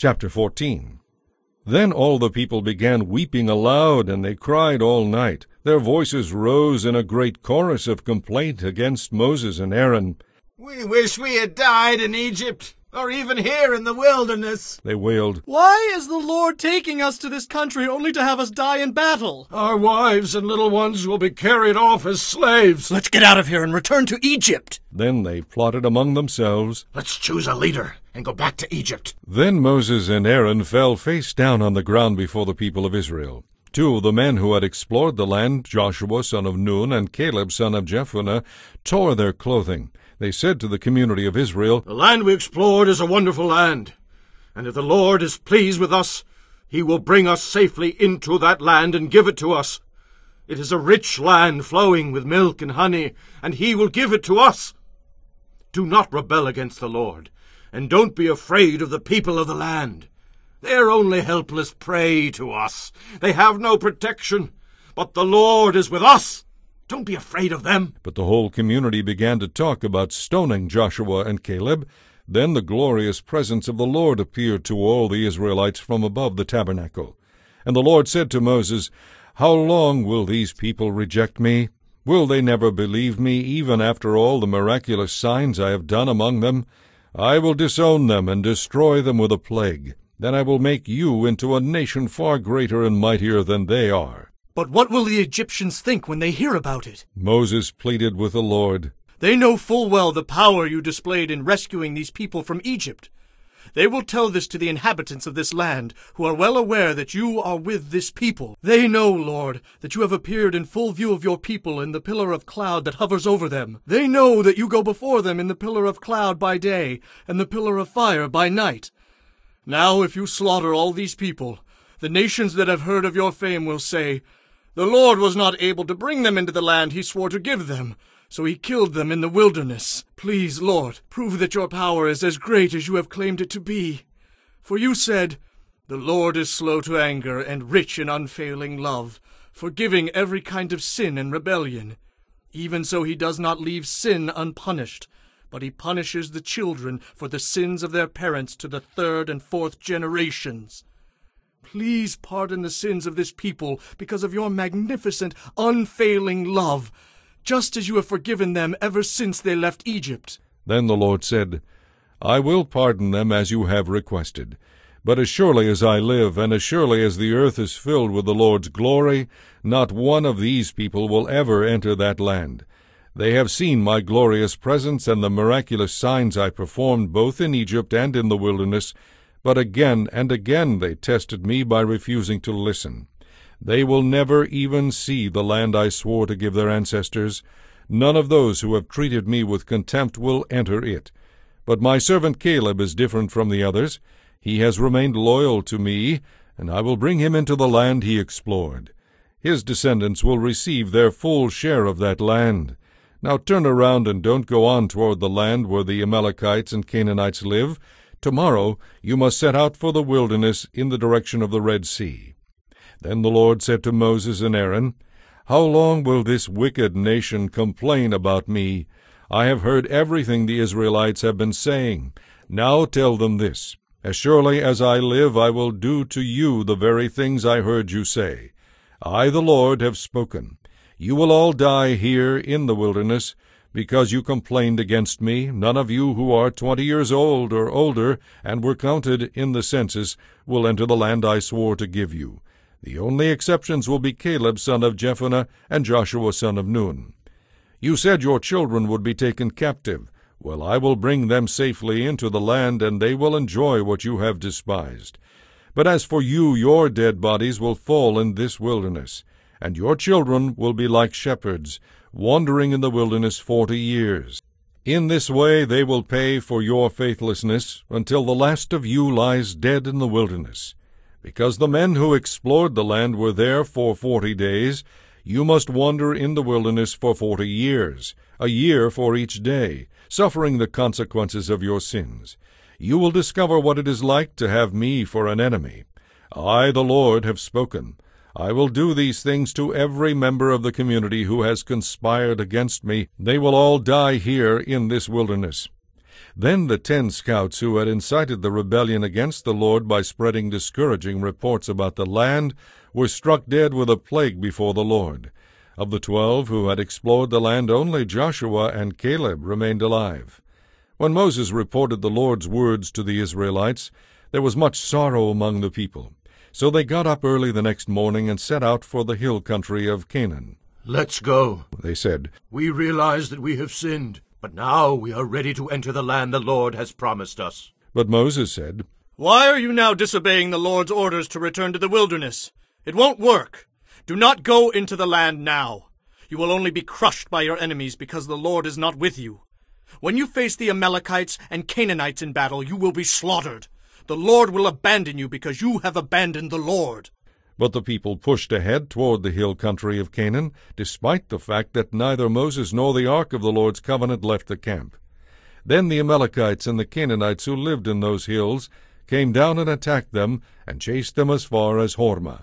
Chapter 14 Then all the people began weeping aloud, and they cried all night. Their voices rose in a great chorus of complaint against Moses and Aaron. We wish we had died in Egypt, or even here in the wilderness. They wailed, Why is the Lord taking us to this country only to have us die in battle? Our wives and little ones will be carried off as slaves. Let's get out of here and return to Egypt. Then they plotted among themselves. Let's choose a leader and go back to Egypt. Then Moses and Aaron fell face down on the ground before the people of Israel. Two of the men who had explored the land, Joshua son of Nun and Caleb son of Jephunneh, tore their clothing. They said to the community of Israel, The land we explored is a wonderful land, and if the Lord is pleased with us, he will bring us safely into that land and give it to us. It is a rich land flowing with milk and honey, and he will give it to us. Do not rebel against the Lord, and don't be afraid of the people of the land. They are only helpless prey to us. They have no protection, but the Lord is with us. Don't be afraid of them. But the whole community began to talk about stoning Joshua and Caleb. Then the glorious presence of the Lord appeared to all the Israelites from above the tabernacle. And the Lord said to Moses, How long will these people reject me? Will they never believe me, even after all the miraculous signs I have done among them? I will disown them and destroy them with a plague. Then I will make you into a nation far greater and mightier than they are. But what will the Egyptians think when they hear about it? Moses pleaded with the Lord. They know full well the power you displayed in rescuing these people from Egypt. They will tell this to the inhabitants of this land, who are well aware that you are with this people. They know, Lord, that you have appeared in full view of your people in the pillar of cloud that hovers over them. They know that you go before them in the pillar of cloud by day, and the pillar of fire by night. Now if you slaughter all these people, the nations that have heard of your fame will say, The Lord was not able to bring them into the land he swore to give them, so he killed them in the wilderness. Please, Lord, prove that your power is as great as you have claimed it to be. For you said, The Lord is slow to anger and rich in unfailing love, forgiving every kind of sin and rebellion. Even so he does not leave sin unpunished, but he punishes the children for the sins of their parents to the third and fourth generations. Please pardon the sins of this people because of your magnificent, unfailing love, just as you have forgiven them ever since they left Egypt. Then the Lord said, I will pardon them as you have requested. But as surely as I live, and as surely as the earth is filled with the Lord's glory, not one of these people will ever enter that land. They have seen my glorious presence and the miraculous signs I performed both in Egypt and in the wilderness, but again and again they tested me by refusing to listen. They will never even see the land I swore to give their ancestors. None of those who have treated me with contempt will enter it. But my servant Caleb is different from the others. He has remained loyal to me, and I will bring him into the land he explored. His descendants will receive their full share of that land. Now turn around and don't go on toward the land where the Amalekites and Canaanites live. Tomorrow you must set out for the wilderness in the direction of the Red Sea. Then the Lord said to Moses and Aaron, How long will this wicked nation complain about me? I have heard everything the Israelites have been saying. Now tell them this. As surely as I live, I will do to you the very things I heard you say. I, the Lord, have spoken. You will all die here in the wilderness, because you complained against me. None of you who are twenty years old or older, and were counted in the census, will enter the land I swore to give you. The only exceptions will be Caleb son of Jephunneh and Joshua son of Nun. You said your children would be taken captive. Well, I will bring them safely into the land, and they will enjoy what you have despised. But as for you, your dead bodies will fall in this wilderness, and your children will be like shepherds, wandering in the wilderness forty years. In this way they will pay for your faithlessness until the last of you lies dead in the wilderness. Because the men who explored the land were there for forty days, you must wander in the wilderness for forty years, a year for each day, suffering the consequences of your sins. You will discover what it is like to have me for an enemy. I, the Lord, have spoken. I will do these things to every member of the community who has conspired against me. They will all die here in this wilderness. Then the ten scouts who had incited the rebellion against the Lord by spreading discouraging reports about the land were struck dead with a plague before the Lord. Of the twelve who had explored the land, only Joshua and Caleb remained alive. When Moses reported the Lord's words to the Israelites, there was much sorrow among the people. So they got up early the next morning and set out for the hill country of Canaan. Let's go, they said. We realize that we have sinned, but now we are ready to enter the land the Lord has promised us. But Moses said, Why are you now disobeying the Lord's orders to return to the wilderness? It won't work. Do not go into the land now. You will only be crushed by your enemies because the Lord is not with you. When you face the Amalekites and Canaanites in battle, you will be slaughtered. The Lord will abandon you because you have abandoned the Lord. But the people pushed ahead toward the hill country of Canaan, despite the fact that neither Moses nor the ark of the Lord's covenant left the camp. Then the Amalekites and the Canaanites who lived in those hills came down and attacked them and chased them as far as Hormah.